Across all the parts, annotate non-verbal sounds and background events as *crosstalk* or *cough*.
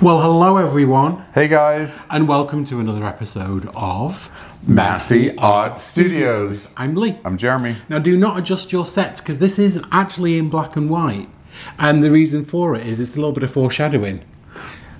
Well, hello everyone, Hey guys, and welcome to another episode of Masse Art Studios. I'm Lee. I'm Jeremy. Now, do not adjust your sets because this is actually in black and white, and the reason for it is it's a little bit of foreshadowing.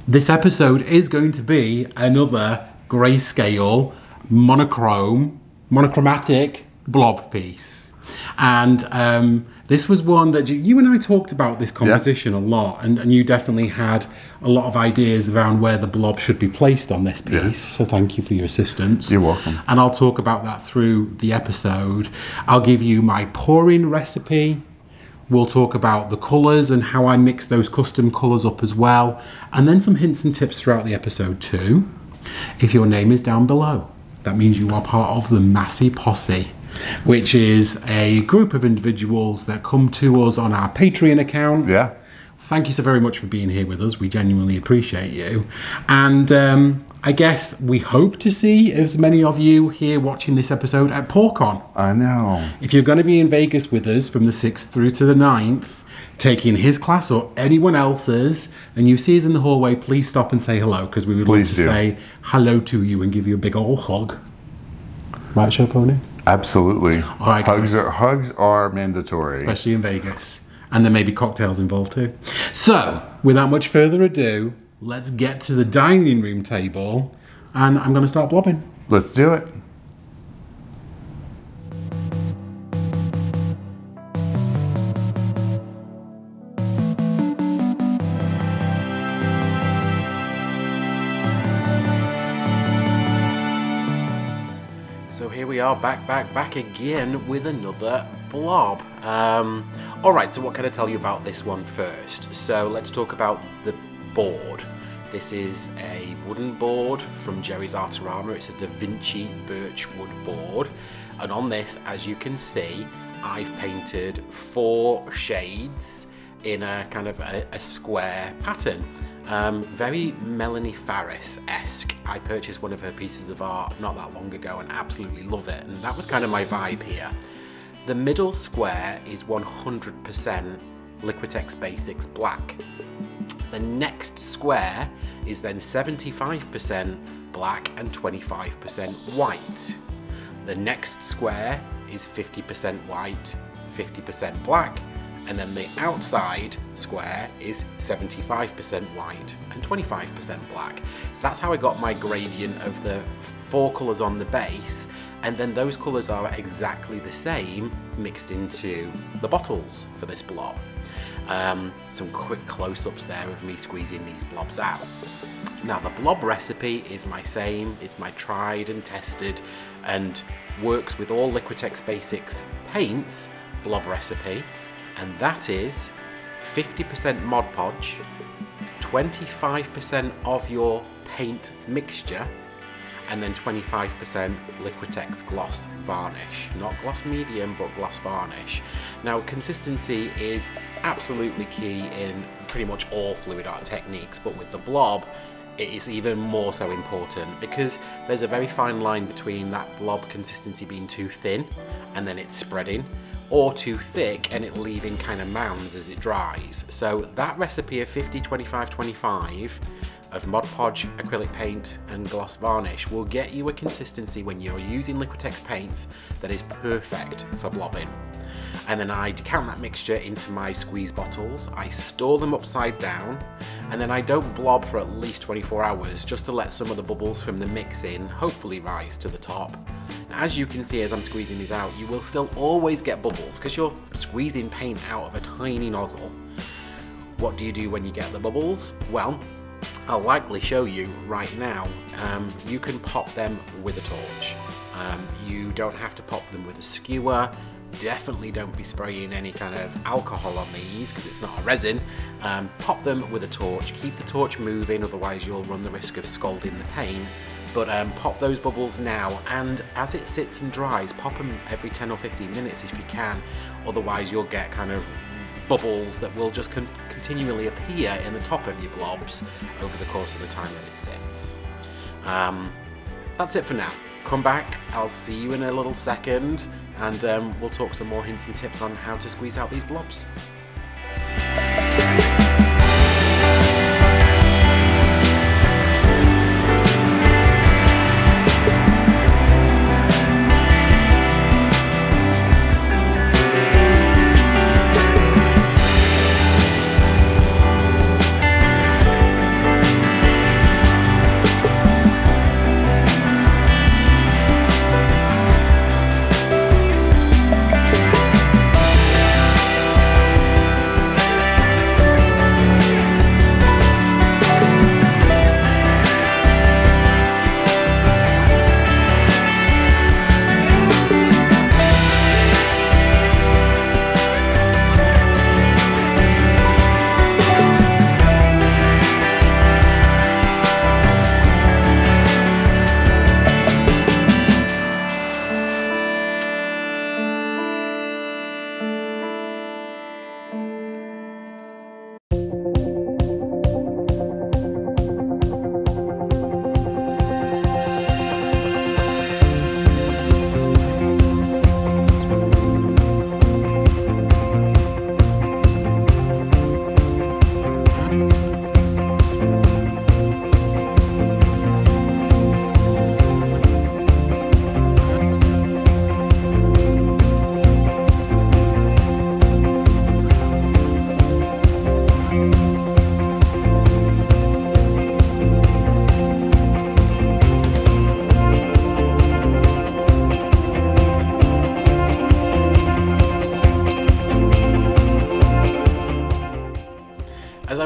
This episode is going to be another grayscale, monochrome, monochromatic blob piece, and um, this was one that you, you and I talked about this composition a lot, and, and you definitely had a lot of ideas around where the blob should be placed on this piece. Yes. So thank you for your assistance. You're welcome. And I'll talk about that through the episode. I'll give you my pouring recipe. We'll talk about the colours and how I mix those custom colours up as well. And then some hints and tips throughout the episode too. If your name is down below, that means you are part of the Masse Posse, which is a group of individuals that come to us on our Patreon account. Yeah. Thank you so very much for being here with us. We genuinely appreciate you. And um, I guess we hope to see as many of you here watching this episode at PourCon. I know. If you're going to be in Vegas with us from the 6th through to the 9th, taking his class or anyone else's, and you see us in the hallway, please stop and say hello because we would Please love to do. say hello to you and give you a big old hug. Right, show pony? Absolutely. All right, hugs guys. are hugs are mandatory. especially in Vegas. And there may be cocktails involved too. So, without much further ado, let's get to the dining room table. And I'm going to start blobbing. Let's do it. Are, back, back, back again with another blob. Um, all right, so what can I tell you about this one first? So let's talk about the board. This is a wooden board from Jerry's Artorama. It's a Da Vinci birch wood board. And on this, as you can see, I've painted four shades in a kind of a, a square pattern. Um, very Melanie Farris-esque. I purchased one of her pieces of art not that long ago and absolutely love it, and that was kind of my vibe here. The middle square is 100% Liquitex Basics black. The next square is then 75% black and 25% white. The next square is 50% white, 50% black, and then the outside square is 75% white and 25% black. So that's how I got my gradient of the four colours on the base, and then those colours are exactly the same mixed into the bottles for this blob. Um, some quick close-ups there of me squeezing these blobs out. Now the blob recipe is my same, it's my tried and tested and works with all Liquitex Basics paints blob recipe and that is 50% Mod Podge, 25% of your paint mixture and then 25% Liquitex gloss varnish. Not gloss medium, but gloss varnish. Now, consistency is absolutely key in pretty much all fluid art techniques, but with the blob, it is even more so important because there's a very fine line between that blob consistency being too thin and then it's spreading or too thick and it leaving kind of mounds as it dries. So that recipe of 50, 25, 25 of Mod Podge, acrylic paint and gloss varnish will get you a consistency when you're using Liquitex paints that is perfect for blobbing. And then I decant that mixture into my squeeze bottles, I store them upside down, and then I don't blob for at least 24 hours just to let some of the bubbles from the mix in hopefully rise to the top. As you can see as I'm squeezing these out, you will still always get bubbles because you're squeezing paint out of a tiny nozzle. What do you do when you get the bubbles? Well, I'll likely show you right now. Um, you can pop them with a torch. Um, you don't have to pop them with a skewer. Definitely don't be spraying any kind of alcohol on these because it's not a resin. Um, pop them with a torch. Keep the torch moving, otherwise you'll run the risk of scalding the paint. But um, pop those bubbles now, and as it sits and dries, pop them every 10 or 15 minutes if you can. Otherwise, you'll get kind of bubbles that will just con- continually appear in the top of your blobs over the course of the time that it sits. Um, that's it for now. Come back, I'll see you in a little second, and um, we'll talk some more hints and tips on how to squeeze out these blobs.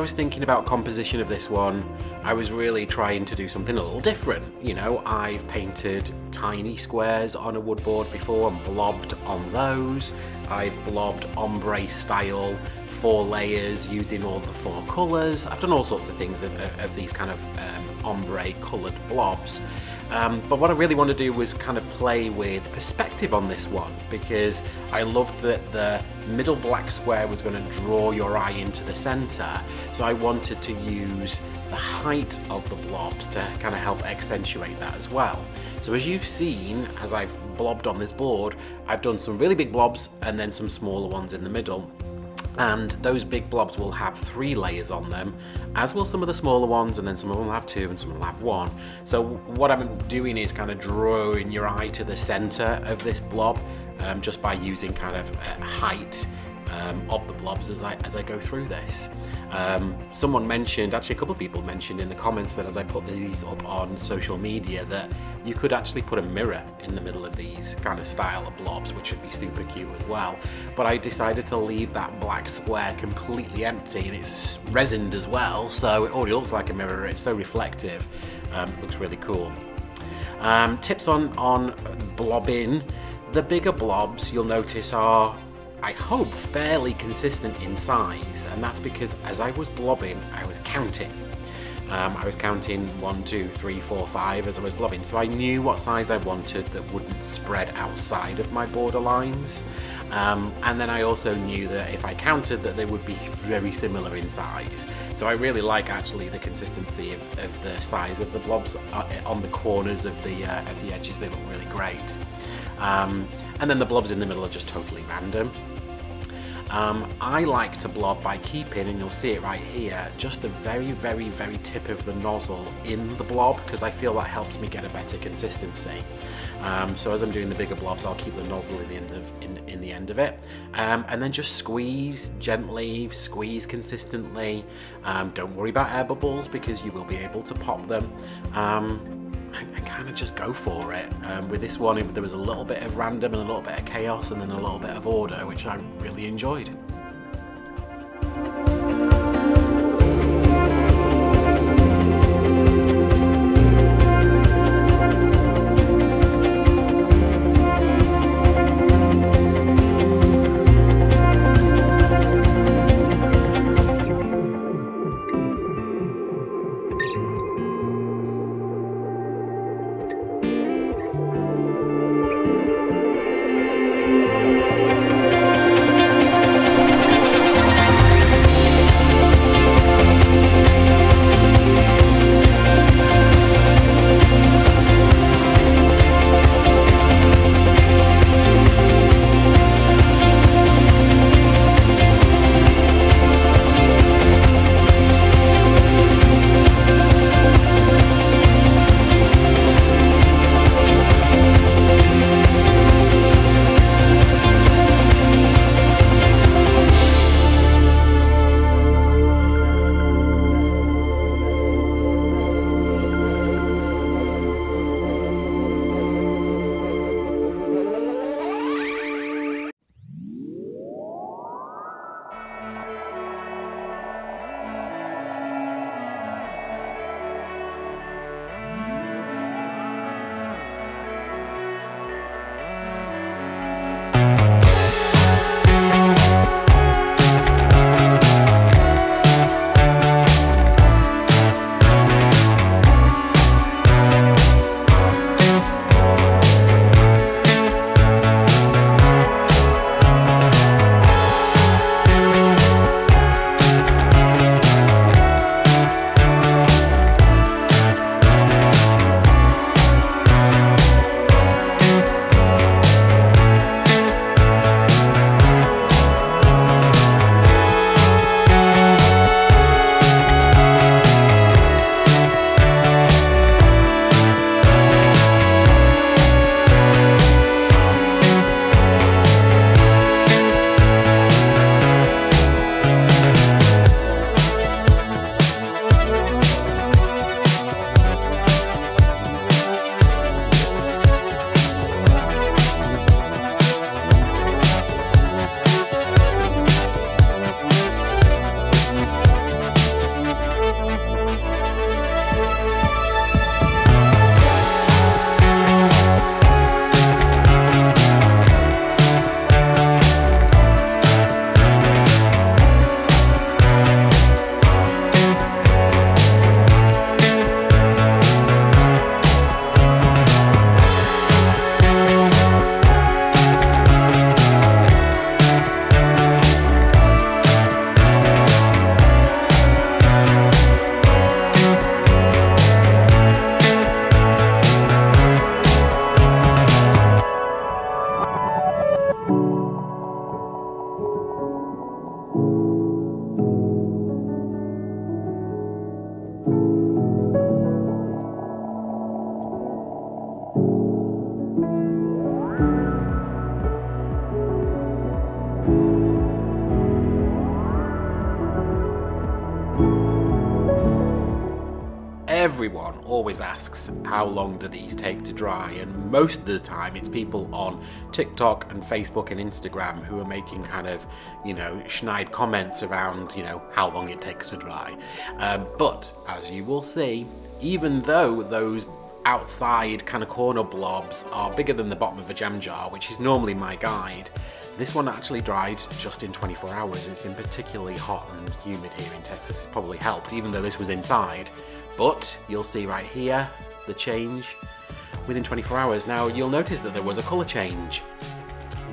Was thinking about composition of this one, I was really trying to do something a little different. You know, I've painted tiny squares on a wood board before and blobbed on those. I've blobbed ombre style four layers using all the four colours. I've done all sorts of things of, of these kind of um, ombre coloured blobs. Um, but what I really want to do was kind of play with perspective on this one because I loved that the middle black square was going to draw your eye into the centre. So I wanted to use the height of the blobs to kind of help accentuate that as well. So as you've seen, as I've blobbed on this board, I've done some really big blobs and then some smaller ones in the middle and those big blobs will have three layers on them as will some of the smaller ones and then some of them will have two and some will have one. So what I'm doing is kind of drawing your eye to the center of this blob um, just by using kind of uh, height um, of the blobs as I, as I go through this. Um, someone mentioned, actually a couple of people mentioned in the comments that as I put these up on social media that you could actually put a mirror in the middle of these kind of style of blobs, which would be super cute as well. But I decided to leave that black square completely empty and it's resined as well, so it already looks like a mirror, it's so reflective, um, it looks really cool. Um, tips on, on blobbing. The bigger blobs you'll notice are I hope, fairly consistent in size, and that's because as I was blobbing, I was counting. Um, I was counting one, two, three, four, five as I was blobbing, so I knew what size I wanted that wouldn't spread outside of my border lines. Um, and then I also knew that if I counted that they would be very similar in size. So I really like actually the consistency of, of the size of the blobs uh, on the corners of the, uh, of the edges, they look really great. Um, and then the blobs in the middle are just totally random. Um, I like to blob by keeping, and you'll see it right here, just the very, very, very tip of the nozzle in the blob because I feel that helps me get a better consistency. Um, so as I'm doing the bigger blobs, I'll keep the nozzle in the end of, in, in the end of it. Um, and then just squeeze gently, squeeze consistently. Um, don't worry about air bubbles because you will be able to pop them. And, kind of just go for it. Um, with this one, it, there was a little bit of random and a little bit of chaos and then a little bit of order, which I really enjoyed. How long do these take to dry, and most of the time it's people on TikTok and Facebook and Instagram who are making kind of, you know, schneid comments around, you know, how long it takes to dry. Um, but as you will see, even though those outside kind of corner blobs are bigger than the bottom of a jam jar, which is normally my guide, this one actually dried just in 24 hours. It's been particularly hot and humid here in Texas. It probably helped, even though this was inside. But you'll see right here the change within 24 hours. Now you'll notice that there was a colour change.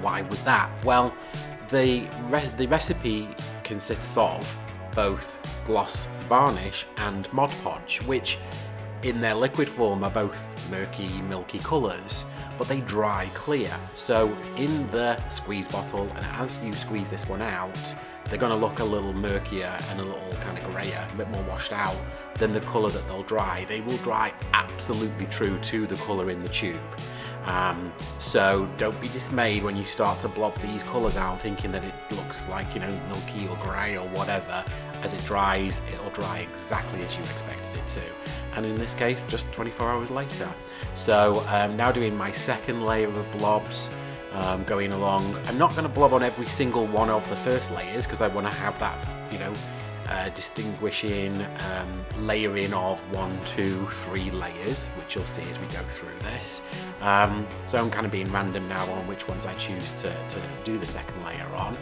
Why was that? Well, the, re the recipe consists of both gloss varnish and Mod Podge, which in their liquid form are both murky, milky colours but they dry clear. So in the squeeze bottle, and as you squeeze this one out, they're going to look a little murkier and a little kind of grayer, a bit more washed out than the colour that they'll dry. They will dry absolutely true to the colour in the tube. Um, so don't be dismayed when you start to blob these colours out thinking that it looks like, you know, milky or grey or whatever. As it dries, it'll dry exactly as you expected it to. And in this case, just 24 hours later. So I'm um, now doing my second layer of blobs. Um, going along. I'm not going to blob on every single one of the first layers because I want to have that, you know, uh, distinguishing um, layering of one, two, three layers, which you'll see as we go through this. Um, so I'm kind of being random now on which ones I choose to, to do the second layer on.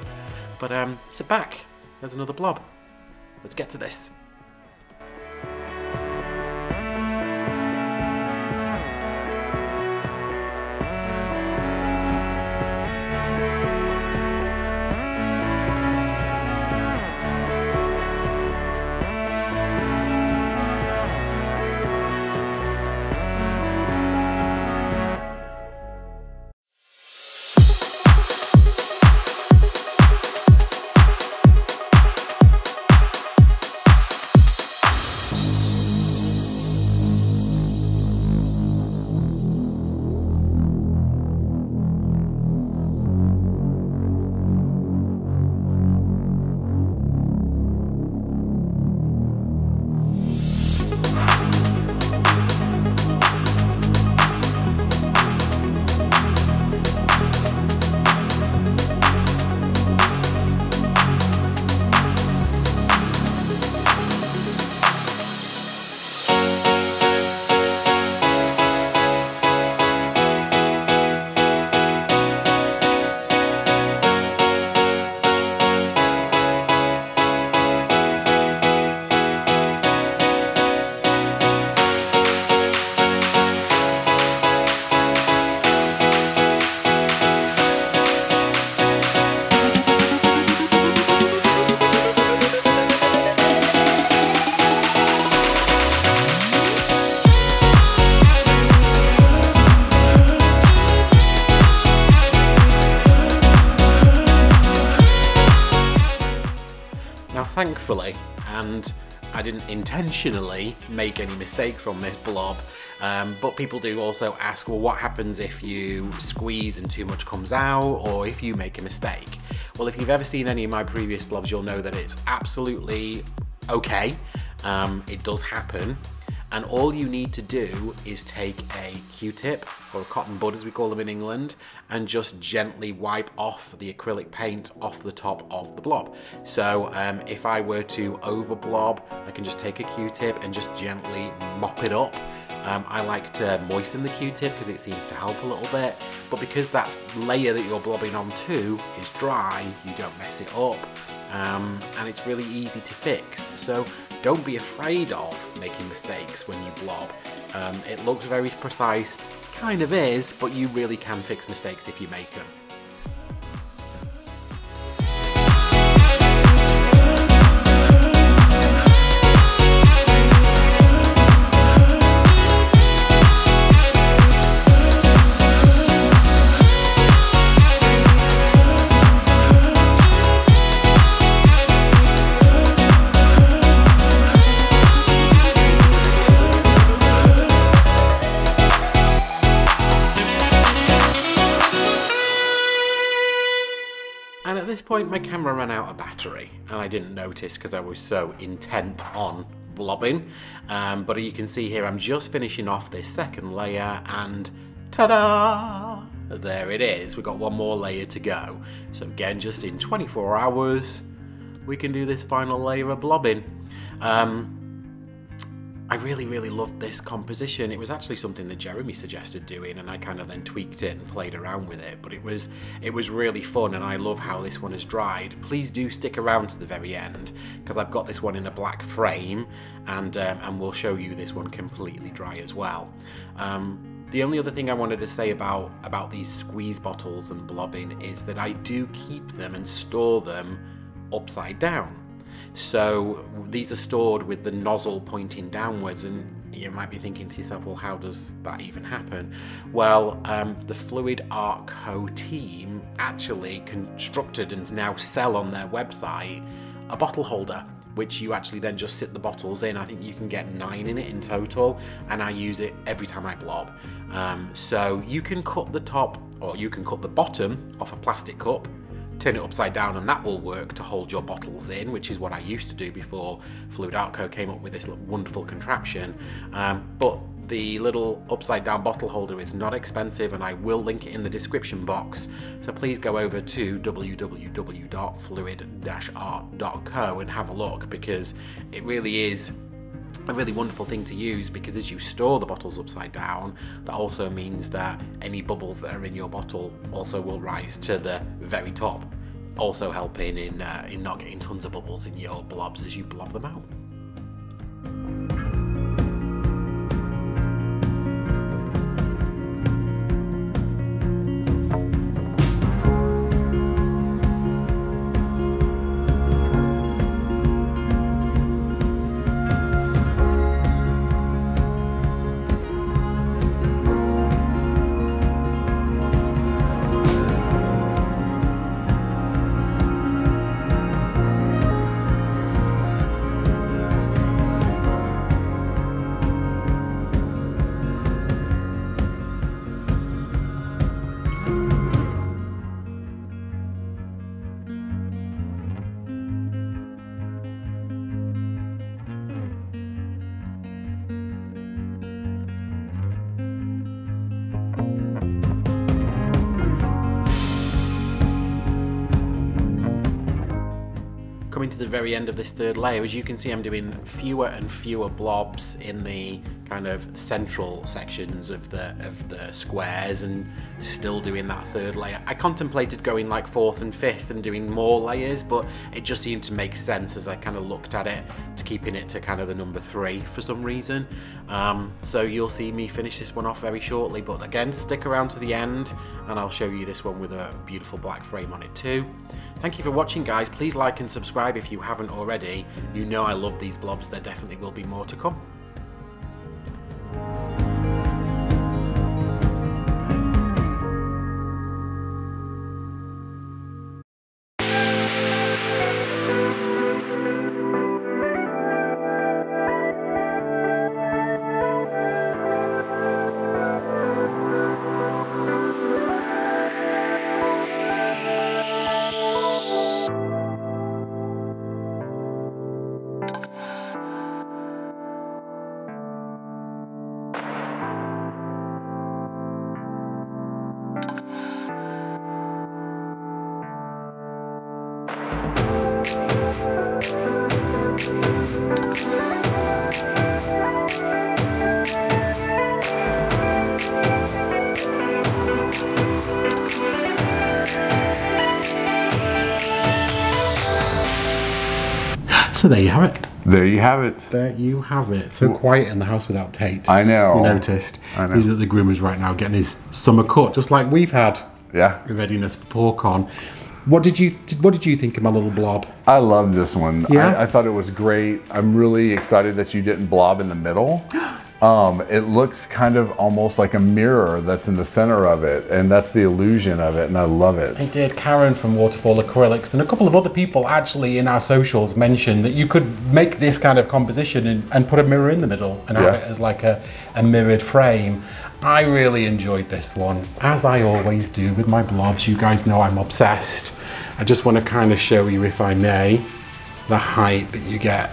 But um, sit back, there's another blob. Let's get to this. Thankfully, and I didn't intentionally make any mistakes on this blob, um, but people do also ask, well, what happens if you squeeze and too much comes out, or if you make a mistake? Well, if you've ever seen any of my previous blobs, you'll know that it's absolutely okay. Um, it does happen and all you need to do is take a q-tip or a cotton bud as we call them in England and just gently wipe off the acrylic paint off the top of the blob. So um, if I were to over blob I can just take a q-tip and just gently mop it up. Um, I like to moisten the q-tip because it seems to help a little bit. But because that layer that you're blobbing on onto is dry you don't mess it up. Um, and it's really easy to fix. So don't be afraid of making mistakes when you blob. Um, it looks very precise, kind of is, but you really can fix mistakes if you make them. Point my camera ran out of battery and I didn't notice because I was so intent on blobbing. Um, but you can see here I'm just finishing off this second layer and ta-da! There it is. We've got one more layer to go. So again, just in 24 hours, we can do this final layer of blobbing. Um, I really, really loved this composition. It was actually something that Jeremy suggested doing, and I kind of then tweaked it and played around with it. But it was, it was really fun, and I love how this one has dried. Please do stick around to the very end because I've got this one in a black frame, and um, and we'll show you this one completely dry as well. Um, the only other thing I wanted to say about about these squeeze bottles and blobbing is that I do keep them and store them upside down. So these are stored with the nozzle pointing downwards and you might be thinking to yourself, well, how does that even happen? Well, um, the Fluid Art Co team actually constructed and now sell on their website a bottle holder which you actually then just sit the bottles in. I think you can get nine in it in total, and I use it every time I blob. Um, so you can cut the top or you can cut the bottom off a plastic cup turn it upside down and that will work to hold your bottles in, which is what I used to do before Fluid Art Co came up with this wonderful contraption. Um, but the little upside down bottle holder is not expensive and I will link it in the description box. So please go over to www.fluid-art.co and have a look because it really is a really wonderful thing to use because as you store the bottles upside down, that also means that any bubbles that are in your bottle also will rise to the very top, also helping in, uh, in not getting tons of bubbles in your blobs as you blob them out. Coming to the very end of this third layer, as you can see I'm doing fewer and fewer blobs in the kind of central sections of the of the squares and still doing that third layer. I contemplated going like fourth and fifth and doing more layers, but it just seemed to make sense as I kind of looked at it to keeping it to kind of the number three for some reason. Um, so you'll see me finish this one off very shortly, but again, stick around to the end and I'll show you this one with a beautiful black frame on it too. Thank you for watching guys. Please like and subscribe if you haven't already. You know I love these blobs. There definitely will be more to come. So there you have it. There you have it. There you have it. So quiet in the house without Tate. I know. You noticed. I know. He's at the groomers right now getting his summer cut, just like we've had. Yeah. Readiness for PourCon. What did you What did you think of my little blob? I love this one. Yeah? I, I thought it was great. I'm really excited that you didn't blob in the middle. *gasps* *gasps* Um, it looks kind of almost like a mirror that's in the center of it, and that's the illusion of it, and I love it. I it. did. Karen from Waterfall Acrylics and a couple of other people actually in our socials mentioned that you could make this kind of composition and, and put a mirror in the middle and have it as like a, a mirrored frame. I really enjoyed this one, as I always do with my blobs. You guys know I'm obsessed. I just want to kind of show you, if I may, the height that you get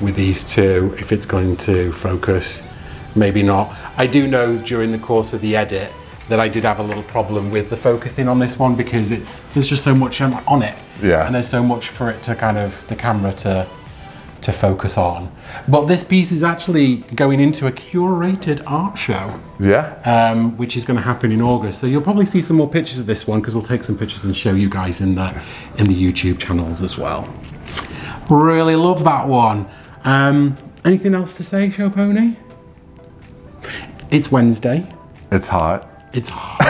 with these two if it's going to focus. Maybe not. I do know during the course of the edit that I did have a little problem with the focusing on this one because it's there's just so much on it. Yeah. And there's so much for it to kind of the camera to to focus on. But this piece is actually going into a curated art show Yeah. um, which is going to happen in August. So you'll probably see some more pictures of this one because we'll take some pictures and show you guys in the in the YouTube channels as well. Really love that one. Um, anything else to say, Show Pony? It's Wednesday. It's hot. It's hot,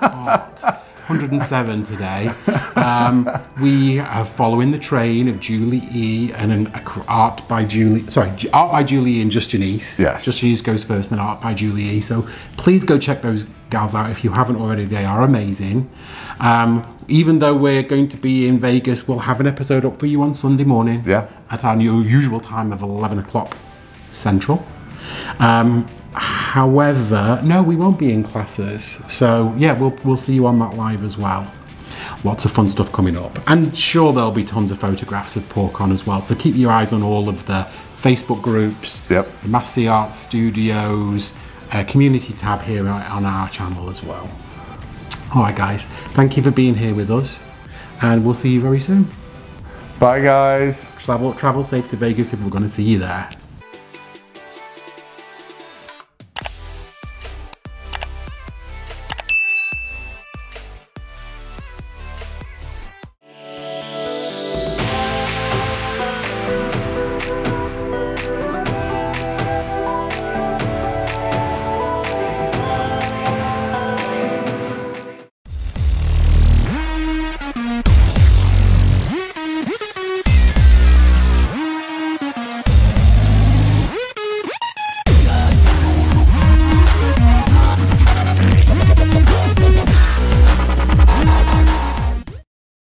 hot. 107 today. Um, we are following the train of Julie E and an art by Julie. Sorry, art by Julie E and Just Janice. Yes. Just Janice goes first, then art by Julie E. So please go check those gals out if you haven't already. They are amazing. Um, even though we're going to be in Vegas, we'll have an episode up for you on Sunday morning. Yeah. At our new usual time of 11 o'clock Central. Um, however, no, we won't be in classes. So yeah, we'll we'll see you on that live as well. Lots of fun stuff coming up, and sure there'll be tons of photographs of PourCon as well. So keep your eyes on all of the Facebook groups, Yep. the Masse Art Studios, uh, community tab here on our channel as well. All right, guys, thank you for being here with us, and we'll see you very soon. Bye, guys. Travel travel safe to Vegas if we're going to see you there.